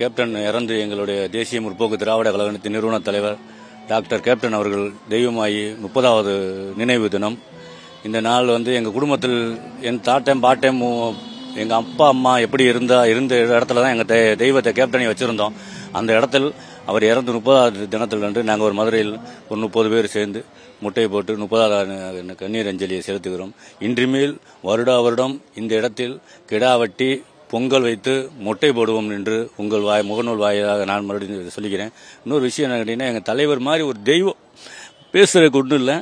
Captain இறந்து எங்களுடைய தேசிய முற்போக்கு திராவிட கழகத்தின் நிறுவன தலைவர் டாக்டர் கேப்டன் அவர்கள் தெய்வமாகி முப்பதாவது நினைவு தினம். இந்த நாள் வந்து எங்கள் குடும்பத்தில் என் தாட்டம் பாட்டம் எங்கள் அப்பா அம்மா எப்படி இருந்தா இருந்த இடத்துல தான் எங்கள் தெ- தெய்வத்தை கேப்டனை வச்சுருந்தோம். அந்த இடத்தில் அவர் இறந்து முப்பதாவது தினத்தில் அன்று நாங்கள் ஒரு மதுரையில் ஒரு முப்பது பேர் சேர்ந்து முட்டையை போட்டு முப்பதாவது கண்ணீர் அஞ்சலியை செலுத்துகிறோம். இன்றுமேல் வருடா வருடம் இந்த இடத்தில் கிடாவட்டி பொங்கல் வைத்து மொட்டை போடுவோம் என்று உங்கள் வாய் முகநூல் வாயிலாக நான் மறுபடியும் சொல்லிக்கிறேன். இன்னொரு விஷயம் என்ன கேட்டீங்கன்னா எங்கள் தலைவர் மாதிரி ஒரு தெய்வம் பேசுறதுக்கு ஒன்றும் இல்லை.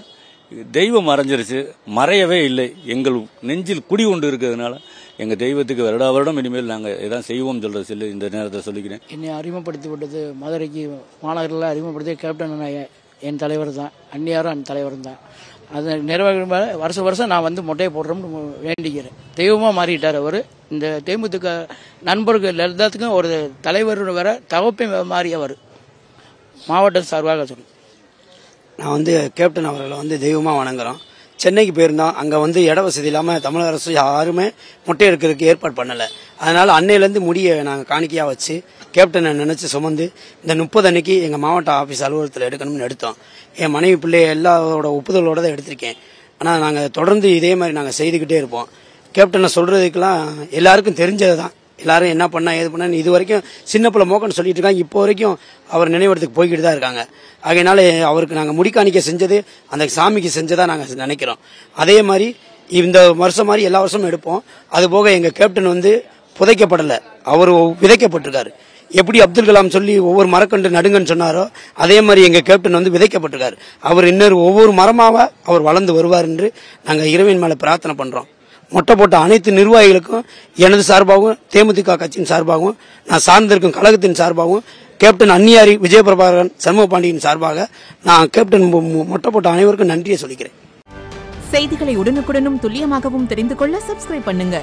தெய்வம் மறைஞ்சிருச்சு மறையவே இல்லை. எங்கள் நெஞ்சில் குடி கொண்டு இருக்கிறதுனால எங்கள் தெய்வத்துக்கு வருடா வருடம் இனிமேல் நாங்கள் இதான் செய்வோம் சொல்கிற சொல்லி இந்த நேரத்தை சொல்லிக்கிறேன். என்னை அறிமுகப்படுத்தி விட்டது மதுரைக்கு மாநகரில் அறிமுகப்படுத்திய கேப்டன் என் தலைவர் தான். அந்நியாரும் அந்த தலைவரும் தான். அது நிறைவேறும் வருஷம் வருஷம் நான் வந்து மொட்டையை போடுறோம்னு வேண்டிக்கிறேன். தெய்வமாக மாறிட்டார் அவர். இந்த தேமுதிக நண்பர்கள் எல்லாத்துக்கும் ஒரு தலைவர் வர தகப்பை மாறியவர் மாவட்டம் சார்பாக சொல்லி. நான் வந்து கேப்டன் அவர்களை வந்து தெய்வமாக வணங்குறோம். சென்னைக்கு போயிருந்தோம் அங்கே வந்து இட வசதி இல்லாமல் தமிழக அரசு யாருமே மொட்டை எடுக்கிறதுக்கு ஏற்பாடு பண்ணலை. அதனால் அன்னையிலேருந்து முடியை நாங்கள் காணிக்கையாக வச்சு கேப்டனை நினச்சி சுமந்து இந்த முப்பது அன்னைக்கு எங்கள் மாவட்ட ஆஃபீஸ் அலுவலகத்தில் எடுக்கணும்னு எடுத்தோம். என் மனைவி பிள்ளை எல்லாரோட ஒப்புதலோட தான் எடுத்திருக்கேன். ஆனால் நாங்கள் தொடர்ந்து இதே மாதிரி நாங்கள் செய்துக்கிட்டே இருப்போம். கேப்டனை சொல்கிறதுக்கெல்லாம் எல்லாருக்கும் தெரிஞ்சது தான் எல்லாரும் என்ன பண்ணா ஏது பண்ணா இது வரைக்கும் சின்ன பிள்ளை மோக்கன்னு சொல்லிட்டு இருக்காங்க. இப்போ வரைக்கும் அவர் நினைவிடத்துக்கு போய்கிட்டு தான் இருக்காங்க. அதனால அவருக்கு நாங்கள் முடிக்காணிக்க செஞ்சது அந்த சாமிக்கு செஞ்சதா நாங்கள் நினைக்கிறோம். அதே மாதிரி இந்த வருஷம் மாதிரி எல்லா வருஷமும் எடுப்போம். அது போக எங்கள் கேப்டன் வந்து புதைக்கப்படலை. அவர் விதைக்கப்பட்டிருக்காரு. எப்படி அப்துல் கலாம் சொல்லி ஒவ்வொரு மரக்கன்று நடுங்கன்னு சொன்னாரோ அதே மாதிரி எங்கள் கேப்டன் வந்து விதைக்கப்பட்டிருக்காரு. அவர் இன்னொரு ஒவ்வொரு மரமாக அவர் வளர்ந்து வருவார் என்று நாங்கள் இறைவன் மேலே பிரார்த்தனை பண்ணுறோம் மொட்டை போட்ட அனைத்து நிர்வாகிகளுக்கும் எனது சார்பாகவும் தேமுதிக கட்சியின் சார்பாகவும் நான் சார்ந்திருக்கும் கழகத்தின் சார்பாகவும் கேப்டன் அன்னியாரி விஜயபிரபாகரன் சண்முக பாண்டியின் சார்பாக நான் கேப்டன் மொட்டை போட்ட அனைவருக்கும் நன்றியை சொல்லிக்கிறேன். செய்திகளை உடனுக்குடனும் துல்லியமாகவும் தெரிந்து கொள்ள சப்ஸ்கிரைப் பண்ணுங்க.